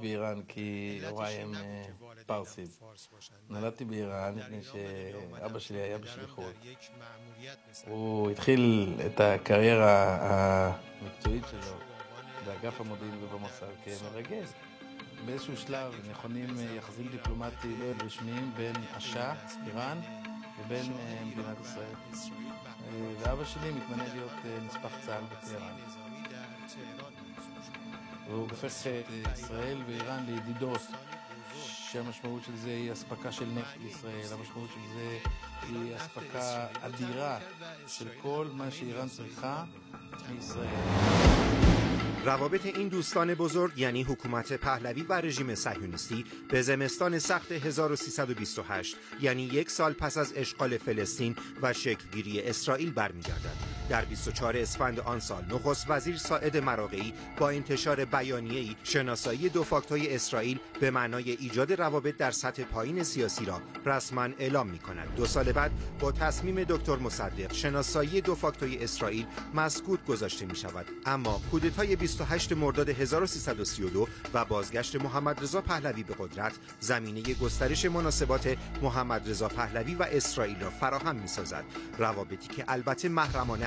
באיראן כי הוריי הם אה, פרסים. נולדתי באיראן לפני שאבא שלי היה בשליחות. הוא התחיל את הקריירה אה, המקצועית שלו באגף המודיעין ובמוסד כמרגז. באיזשהו שלב נכונים אה, יחסים דיפלומטיים רשמיים בין אש"א, איראן, לבין מדינת ישראל. ואבא שלי מתמנה להיות נספח צה"ל בטהרן. והוא הופך את ישראל ואיראן לידידות, שהמשמעות של זה היא אספקה של נפט לישראל, המשמעות של זה היא אספקה אדירה של כל מה שאיראן צריכה מישראל. روابط این دوستان بزرگ یعنی حکومت پهلوی و رژیم صهیونیستی به زمستان سخت 1328 یعنی یک سال پس از اشغال فلسطین و شکلگیری اسرائیل برمیگردد در 24 اسفند آن سال نخست وزیر ساعد مراقعی با انتشار بیانیه‌ای شناسایی دو فاکتای اسرائیل به معنای ایجاد روابط در سطح پایین سیاسی را رسما اعلام می کند. دو سال بعد با تصمیم دکتر مصدق شناسایی دو فاکتای اسرائیل مسکوت گذاشته می شود اما کودتای 28 مرداد 1332 و بازگشت محمد رضا پهلوی به قدرت زمینه گسترش مناسبات محمد رضا پهلوی و اسرائیل را فراهم می سازد روابطی که البته محرمانه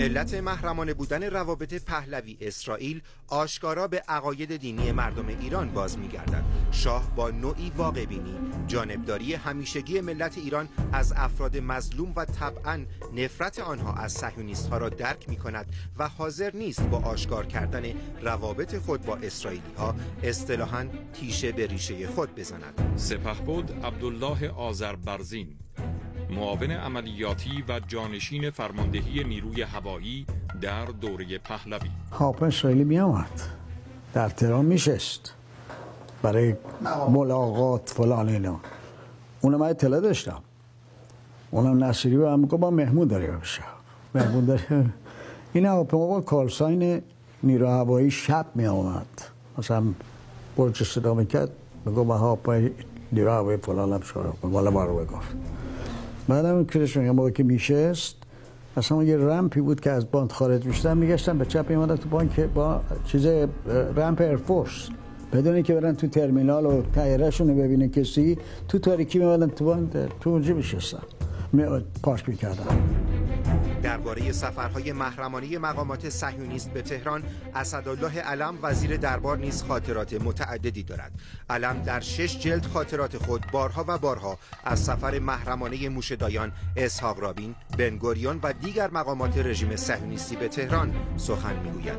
علت محرمانه بودن روابط پهلوی اسرائیل آشکارا به عقاید دینی مردم ایران باز میگردد. شاه با نوعی واقع بینی. جانبداری همیشگی ملت ایران از افراد مظلوم و طبعا نفرت آنها از صهیونیست ها را درک می کند و حاضر نیست با آشکار کردن روابط خود با اسرائیلی ها اصطلاحا تیشه به ریشه خود بزند. سپهبد عبدالله آذربرزین معاون عملیاتی و جانشین فرماندهی نیروی هوایی در دوره پهلوی. هاپ اسرائیلی می آمد در تهران میشست. برای ملاقات فلان اینا. اونم اطلاع داشتم. اونم نصیری و هم با مهمون داری بشه مهمون داری این هواپیما با کالساین نیرو هوایی شب می آمد مثلا برج صدا می‌کرد. بگو با هواپیما نیرو هوایی فلان هم شده مالا ما رو بگفت. بعدم کلش میگم موقع که میشست اصلا یه رمپی بود که از باند خارج می‌شدن میگشتن به چپ میمادن تو بانک با چیز رمپ ایرفورس بدون که برن تو ترمینال و تایرشون رو ببینن کسی تو تاریکی میمادن تو باند تو اونجا میشستن. پارک می‌کردن. درباره سفرهای محرمانه مقامات صهیونیست به تهران اسدالله علم وزیر دربار نیز خاطرات متعددی دارد. علم در شش جلد خاطرات خود بارها و بارها از سفر محرمانه موشدایان اسحاق رابین بنگوریون و دیگر مقامات رژیم صهیونیستی به تهران سخن می‌گوید.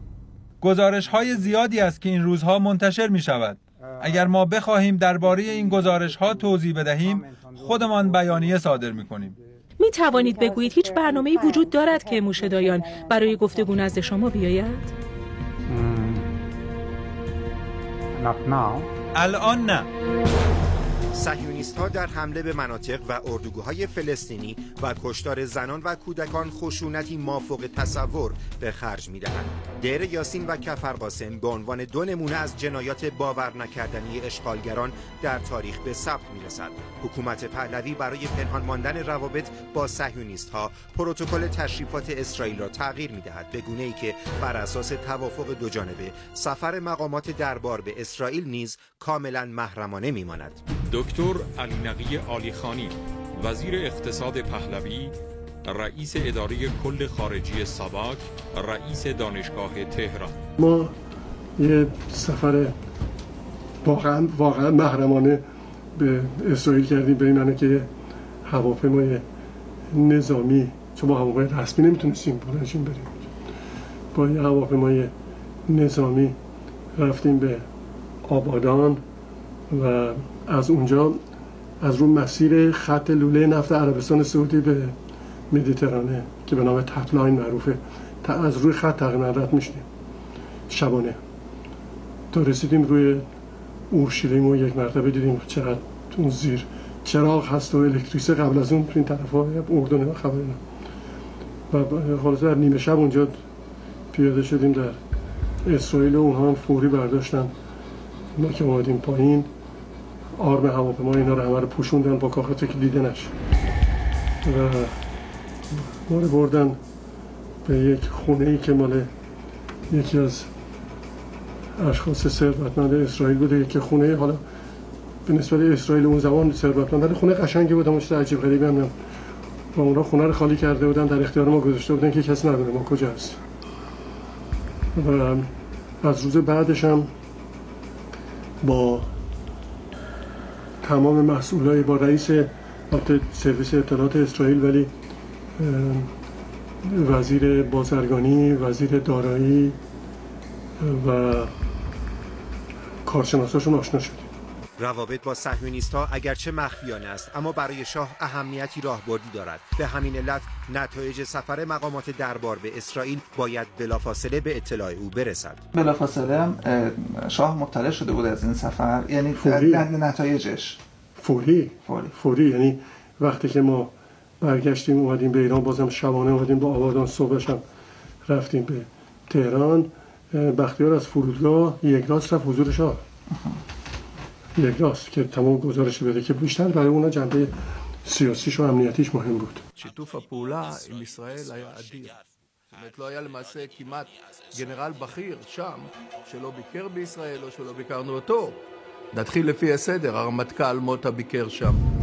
گزارش های زیادی است که این روزها منتشر می شود اگر ما بخواهیم درباره این گزارش ها توضیح بدهیم خودمان بیانیه صادر می کنیم می توانید بگویید هیچ برنامه‌ای وجود دارد که موشدایان برای گفتگو نزد شما بیاید؟ الان نه. سهیونیست ها در حمله به مناطق و اردوگوهای فلسطینی و کشتار زنان و کودکان خشونتی مافوق تصور به خرج می دهند. دیر یاسین و کفر قاسم به عنوان دو نمونه از جنایات باور نکردنی اشغالگران در تاریخ به ثبت می رسد. حکومت پهلوی برای پنهان ماندن روابط با سهیونیست ها پروتکل تشریفات اسرائیل را تغییر می دهد به گونه ای که بر اساس توافق دو جانبه سفر مقامات دربار به اسرائیل نیز کاملا محرمانه می ماند. دکتر علی نقی آلی خانی وزیر اقتصاد پهلوی رئیس اداره کل خارجی ساواک رئیس دانشگاه تهران. ما یه سفر واقعا واقعا محرمانه به اسرائیل کردیم به این که هواپیمای نظامی چون با هواپیمای رسمی نمی‌تونستیم بلنشیم بریم. با یه هواپیمای نظامی رفتیم به آبادان. و از اونجا از رو مسیر خط لوله نفت عربستان سعودی به مدیترانه که به نام تپلاین معروفه. از روی خط تقریبا رد می‌شدیم. شبانه. تا رسیدیم روی اورشلیم و یک مرتبه دیدیم چقدر اون زیر چراغ هست و الکتریسه قبل از اون تو این طرف های اردن و خبر و خلاصه در نیمه شب اونجا پیاده شدیم در اسرائیل و اونها هم فوری برداشتن. ما که اومدیم پایین. آرم هواپیما اینا رو همه رو پوشوندن با کاغذی که دیده نش و ما رو بردن به یک خونه ای که مال یکی از اشخاص ثروتمند اسرائیل بوده که خونه حالا به نسبت اسرائیل اون زمان ثروتمند ولی خونه قشنگی بود اون عجیب غریبی هم و اونا خونه رو خالی کرده بودن در اختیار ما گذاشته بودن که کسی ندونه ما کجا هست و از روز بعدش هم با تمام مسئولای با رئیس سرویس اطلاعات اسرائیل ولی وزیر بازرگانی وزیر دارایی و کارشناساشون آشنا شدیم. روابط با صهیونیست ها اگرچه مخفیانه است اما برای شاه اهمیتی راهبردی دارد. به همین علت نتایج سفر مقامات دربار به اسرائیل باید بلافاصله به اطلاع او برسد. بلافاصله شاه مطلع شده بود از این سفر یعنی فوری. نتایجش. فوری. فوری. فوری یعنی وقتی که ما برگشتیم اومدیم به ایران بازم شبانه اومدیم با آبادان صبحش هم رفتیم به تهران. بختیار از فرودگاه یک راست رفت حضور شاه. یک راست که تمام گزارش بده که بیشتر برای اونا جنبه سیاسیش و امنیتیش مهم بود שיתוף הפעולה עם ישראל היה אדיר. זאת אומרת, לא היה למעשה כמעט גנרל בכיר שם שלא ביקר בישראל או שלא ביקרנו אותו. נתחיל לפי הסדר, הרמטכ"ל מוטה ביקר שם.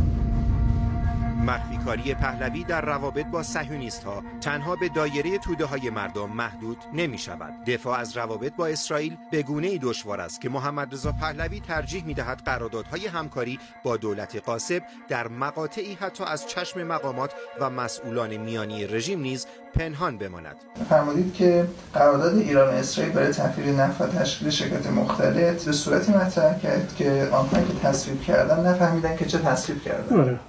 مخفیکاری پهلوی در روابط با سهیونیست ها تنها به دایره توده های مردم محدود نمی شود. دفاع از روابط با اسرائیل به گونه ای دشوار است که محمد رضا پهلوی ترجیح می دهد قراردادهای همکاری با دولت قاسب در مقاطعی حتی از چشم مقامات و مسئولان میانی رژیم نیز پنهان بماند. فرمودید که قرارداد ایران و اسرائیل برای تحویل نفت و تشکیل شرکت مختلط به صورتی مطرح کرد که آنهایی که تصویب کردن نفهمیدن که چه تصویب کردن.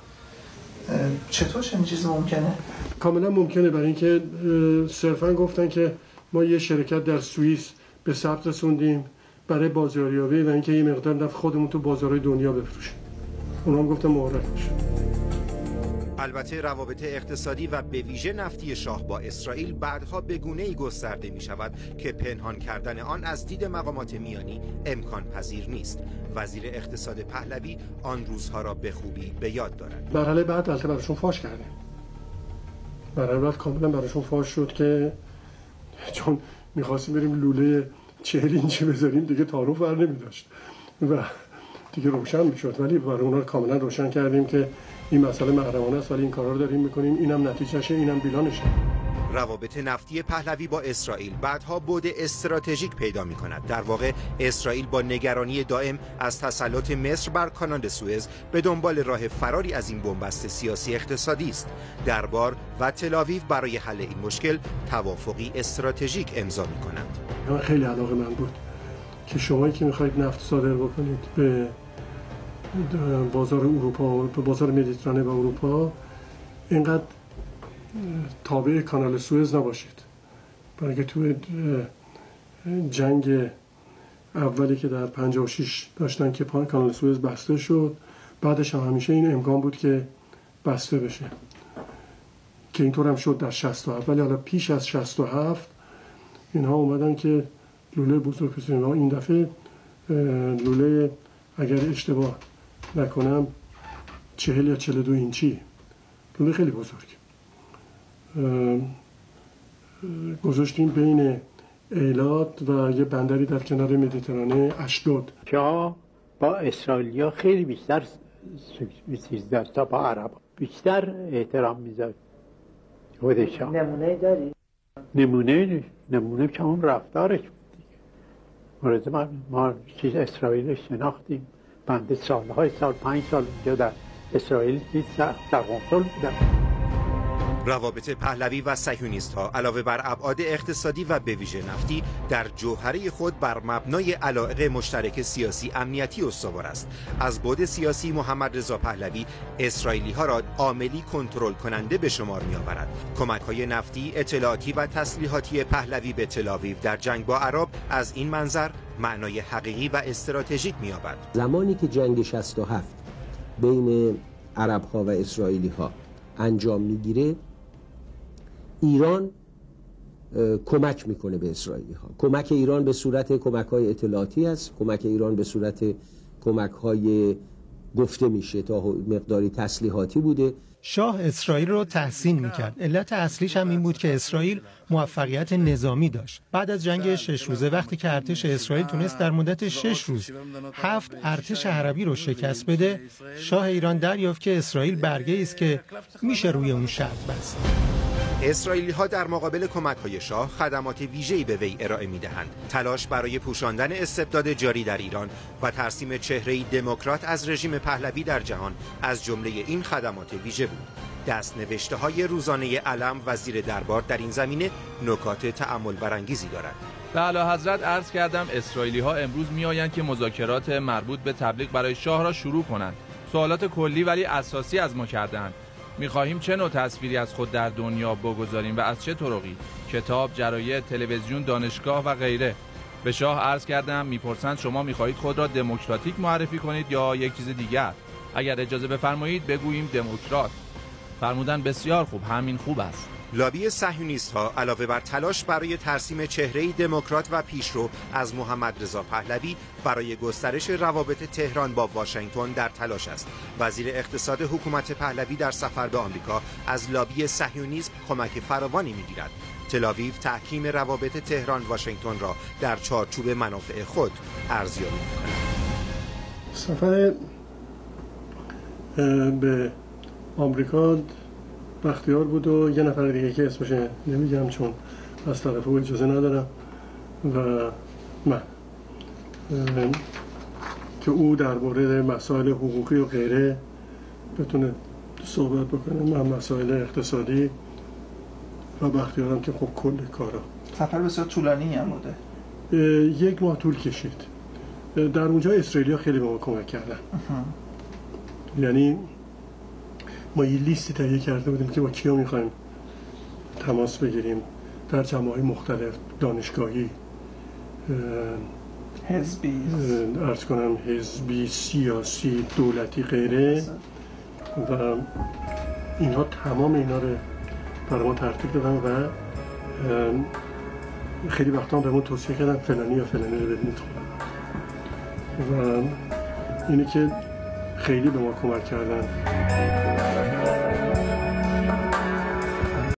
چطور چنین چیزی ممکنه؟ کاملا ممکنه برای اینکه صرفا گفتن که ما یه شرکت در سوئیس به ثبت رسوندیم برای بازاریابی و اینکه یه مقدار خودمون تو بازارهای دنیا بفروشیم اونا هم گفتن مهارت البته روابط اقتصادی و به ویژه نفتی شاه با اسرائیل بعدها به گونه ای گسترده می شود که پنهان کردن آن از دید مقامات میانی امکان پذیر نیست. وزیر اقتصاد پهلوی آن روزها را به خوبی به یاد دارد. مرحله بعد البته براشون فاش کردیم مرحله بعد کاملا براشون فاش شد که چون می‌خواستیم بریم لوله چهل اینچه بذاریم دیگه تعارف بر نمی داشت و دیگه روشن می‌شد. ولی برای اونا کاملا روشن کردیم که این مسئله محرمانه است ولی این کارا رو داریم می‌کنیم. اینم نتیجهشه اینم بیلانشه روابط نفتی پهلوی با اسرائیل بعدها بود استراتژیک پیدا می کند در واقع اسرائیل با نگرانی دائم از تسلط مصر بر کانال سوئز به دنبال راه فراری از این بنبست سیاسی اقتصادی است. دربار و تلاویو برای حل این مشکل توافقی استراتژیک امضا می کنند خیلی علاقه من بود که شما که می‌خواید نفت صادر بکنید به بازار اروپا به بازار مدیترانه و اروپا اینقدر تابع کانال سوئز نباشید. برای که توی جنگ اولی که در 56 داشتن که کانال سوئز بسته شد بعدش هم همیشه این امکان بود که بسته بشه. که اینطور هم شد در 67 ولی حالا پیش از 67 اینها اومدن که لوله بزرگ این دفعه لوله اگر اشتباه نکنم چهل یا چهل دو اینچی. لوله خیلی بزرگ. گذاشتیم بین ایلات و یه بندری در کنار مدیترانه اشدود. جا با اسرائیلیا خیلی بیشتر چیز داشت تا با عرب. بیشتر احترام میذاشت. نمونه داری؟ نمونه نمونه که رفتارش بود مورد ما, ما چیز اسرائیل شناختیم. بنده سالهای سال پنج سال اونجا در اسرائیل در قنصل بودم. روابط پهلوی و سهیونیست ها علاوه بر ابعاد اقتصادی و به نفتی در جوهره خود بر مبنای علاقه مشترک سیاسی امنیتی استوار است. از بود سیاسی محمد رضا پهلوی اسرائیلی ها را عاملی کنترل کننده به شمار می آورد کمک های نفتی اطلاعاتی و تسلیحاتی پهلوی به تلاویو در جنگ با عرب از این منظر معنای حقیقی و استراتژیک می آورد زمانی که جنگ 67 بین عرب ها و اسرائیلی ها انجام می‌گیره ایران کمک می‌کنه به اسرائیلی ها کمک ایران به صورت کمک های اطلاعاتی است. کمک ایران به صورت کمک های گفته میشه تا مقداری تسلیحاتی بوده. شاه اسرائیل رو تحسین می‌کرد. علت اصلیش هم این بود که اسرائیل موفقیت نظامی داشت. بعد از جنگ شش روزه وقتی که ارتش اسرائیل تونست در مدت شش روز هفت ارتش عربی رو شکست بده شاه ایران دریافت که اسرائیل برگه است که میشه روی اون شرط بست. اسرائیلی ها در مقابل کمک های شاه خدمات ویژه‌ای به وی ارائه می دهند. تلاش برای پوشاندن استبداد جاری در ایران و ترسیم چهره دموکرات از رژیم پهلوی در جهان از جمله این خدمات ویژه بود. دست نوشته های روزانه علم وزیر دربار در این زمینه نکات تعمل برانگیزی دارد. به علا حضرت عرض کردم اسرائیلی ها امروز میآیند که مذاکرات مربوط به تبلیغ برای شاه را شروع کنند. سوالات کلی ولی اساسی از ما کردند. می‌خواهیم چه نوع تصویری از خود در دنیا بگذاریم و از چه طرقی؟ کتاب جراید تلویزیون دانشگاه و غیره. به شاه عرض کردم می‌پرسند شما می‌خواهید خود را دموکراتیک معرفی کنید یا یک چیز دیگر؟ اگر اجازه بفرمایید بگوییم دموکرات. فرمودن بسیار خوب همین خوب است. لابی صهیونیست ها علاوه بر تلاش برای ترسیم چهره دموکرات و پیشرو از محمد رضا پهلوی برای گسترش روابط تهران با واشنگتن در تلاش است. وزیر اقتصاد حکومت پهلوی در سفر به آمریکا از لابی صهیونیسم کمک فراوانی می‌گیرد. تلاویو تحکیم روابط تهران واشنگتن را در چارچوب منافع خود ارزیابی می‌کند. سفر به آمریکا بختیار بود و یه نفر دیگه که اسمش نمیگم چون از طرف او اجازه ندارم. و من. که او در مورد مسائل حقوقی و غیره بتونه صحبت بکنه. من مسائل اقتصادی و بختیارم که خب کل کارا. سفر بسیار طولانی هم بوده. یک ماه طول کشید. در اونجا اسرائیلیا خیلی به ما کمک کردن. یعنی ما یه لیستی تهیه کرده بودیم که با کیا می‌خوایم تماس بگیریم در جمعه های مختلف دانشگاهی حزبی. ارز کنم حزبی سیاسی دولتی غیره. و اینها تمام اینا رو برای ما ترتیب دادن و خیلی وقتا به ما توصیه کردن فلانی یا فلانی رو ببینید و اینه که خیلی به ما کمک کردن.